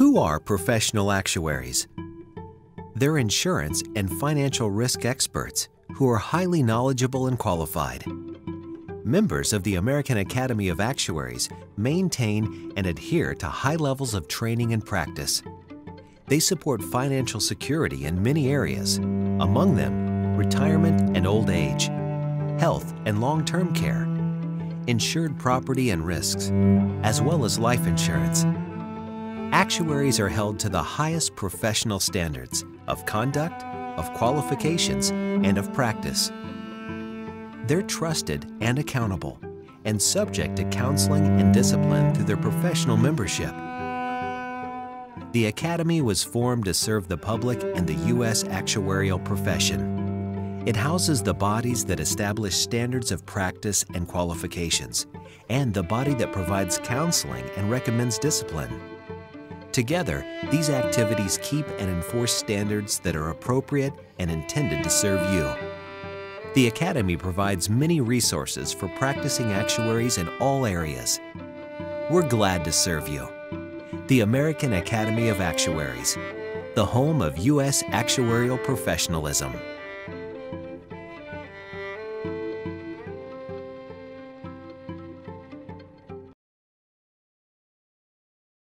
Who are professional actuaries? They're insurance and financial risk experts who are highly knowledgeable and qualified. Members of the American Academy of Actuaries maintain and adhere to high levels of training and practice. They support financial security in many areas, among them retirement and old age, health and long-term care, insured property and risks, as well as life insurance. Actuaries are held to the highest professional standards of conduct, of qualifications, and of practice. They're trusted and accountable and subject to counseling and discipline through their professional membership. The Academy was formed to serve the public and the U.S. actuarial profession. It houses the bodies that establish standards of practice and qualifications, and the body that provides counseling and recommends discipline. Together, these activities keep and enforce standards that are appropriate and intended to serve you. The Academy provides many resources for practicing actuaries in all areas. We're glad to serve you. The American Academy of Actuaries, the home of U.S. actuarial professionalism.